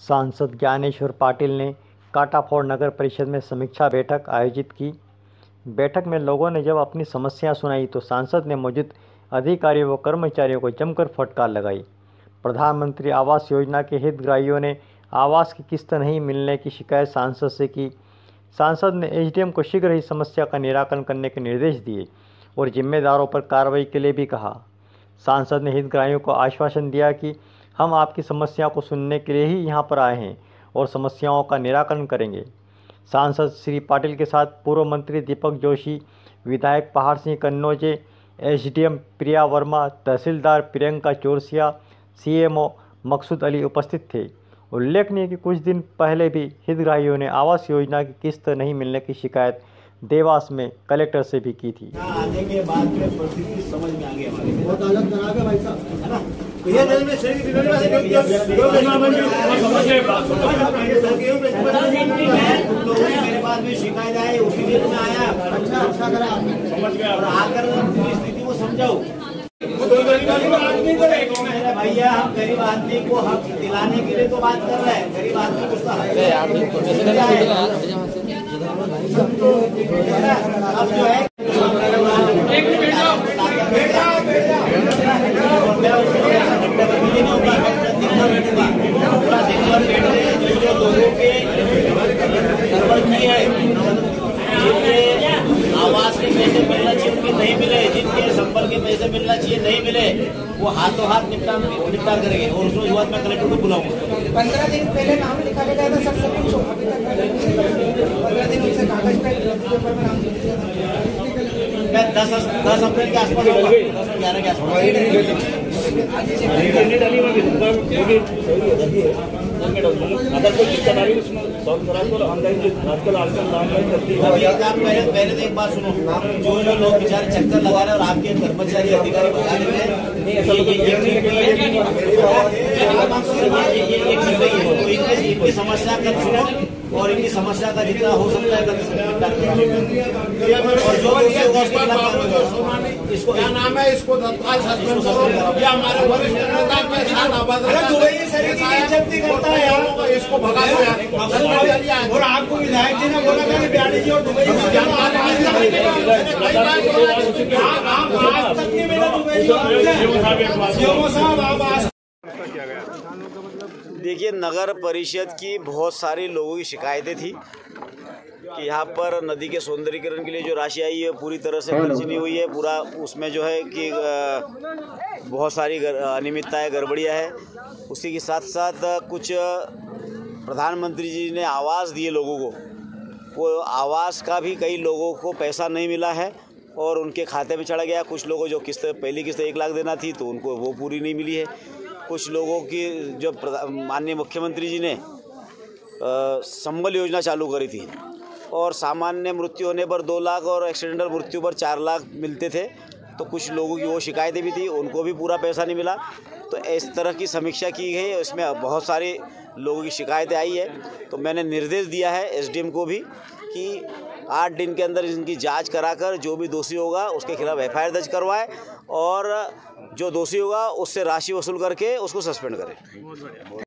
सांसद ज्ञानेश्वर पाटिल ने काटाफोड़ नगर परिषद में समीक्षा बैठक आयोजित की। बैठक में लोगों ने जब अपनी समस्या सुनाई तो सांसद ने मौजूद अधिकारियों व कर्मचारियों को जमकर फटकार लगाई। प्रधानमंत्री आवास योजना के हितग्राहियों ने आवास की किस्त नहीं मिलने की शिकायत सांसद से की। सांसद ने एसडीएम को शीघ्र ही समस्या का निराकरण करने के निर्देश दिए और जिम्मेदारों पर कार्रवाई के लिए भी कहा। सांसद ने हितग्राहियों को आश्वासन दिया कि हम आपकी समस्या को सुनने के लिए ही यहाँ पर आए हैं और समस्याओं का निराकरण करेंगे। सांसद श्री पाटिल के साथ पूर्व मंत्री दीपक जोशी विधायक पहाड़ सिंह कन्नौजे एसडीएम प्रिया वर्मा तहसीलदार प्रियंका चौरसिया सीएमओ मकसूद अली उपस्थित थे। उल्लेखनीय कि कुछ दिन पहले भी हितग्राहियों ने आवास योजना की किस्त नहीं मिलने की शिकायत देवास में कलेक्टर से भी की थी। आने के बाद में परिस्थिति समझ में आ गई हमारे बहुत अलग तरह भाई साहब है ना? भैया जल में शरीर की नज़र से क्यों क्यों कहना बंदी समझ गए बात समझ तुम लोगों की मेरे पास में शिकायत आई उसी दिन मैं आया। अच्छा अच्छा करा। समझ गया। और आकर स्थिति को समझाओ। वो दो गरीब आदमी को एक मेरे भैया हम गरीब आदमी को हक दिलाने के लिए तो बात कर रहे हैं। गरीब आदमी को उसका हक है। अब जो है पूरा दिन भर बैठ रहे हैं जो जो लोगों के गड़बड़ की है जिनके आवास के पैसे मिलना चाहिए उनके नहीं मिले जिनके संबल के पैसे मिलना चाहिए नहीं मिले वो हाथों हाथ निपटा निपटार करेंगे। और उसमें बाद में कलेक्टर को बुलाऊँगा। पंद्रह दिन पहले नाम निकाले गए थे सब सब कुछ। पंद्रह दिन उनसे कागज़ पे पेपर में नाम। मैं दस दस अप्रैल के आसपास ग्यारह के आसपास। पहले तो एक बात सुनो जो जो लोग बेचारे चक्कर लगा रहे और आपके कर्मचारी अधिकारी भगा देते हैं इनकी समस्या का सुनो और इनकी समस्या का जितना हो सकता है और जो भी होगा। इसको क्या नाम है? इसको तत्काल सस्पेंड करो ये हमारे वरिष्ठ नेता के साथ अभद्र दुबई शरीर करता है यार। इसको भगा दो और आपको विधायक जी ने बोला था बिहारी जी और दुबई आप आज तक नहीं मिले। आप आप आज तक नहीं मिले दुबई जी से। सीएमओ साहब आप आज देखिए नगर परिषद की बहुत सारी लोगों की शिकायतें थी कि यहाँ पर नदी के सौंदर्यीकरण के लिए जो राशि आई है पूरी तरह से खर्च नहीं हुई है पूरा उसमें जो है कि बहुत सारी अनियमितताएँ गड़बड़ियाँ है। उसी के साथ साथ कुछ प्रधानमंत्री जी ने आवाज़ दिए लोगों को। वो आवास का भी कई लोगों को पैसा नहीं मिला है और उनके खाते में चढ़ा गया। कुछ लोगों जो किस्त पहली किस्त एक लाख देना थी तो उनको वो पूरी नहीं मिली है। कुछ लोगों की जो माननीय मुख्यमंत्री जी ने संबल योजना चालू करी थी और सामान्य मृत्यु होने पर दो लाख और एक्सीडेंटल मृत्यु पर चार लाख मिलते थे तो कुछ लोगों की वो शिकायतें भी थी, उनको भी पूरा पैसा नहीं मिला। तो इस तरह की समीक्षा की गई इसमें बहुत सारे लोगों की शिकायतें आई है। तो मैंने निर्देश दिया है एसडीएम को भी कि आठ दिन के अंदर इनकी जाँच कराकर जो भी दोषी होगा उसके खिलाफ एफआईआर दर्ज करवाए और जो दोषी होगा उससे राशि वसूल करके उसको सस्पेंड करें।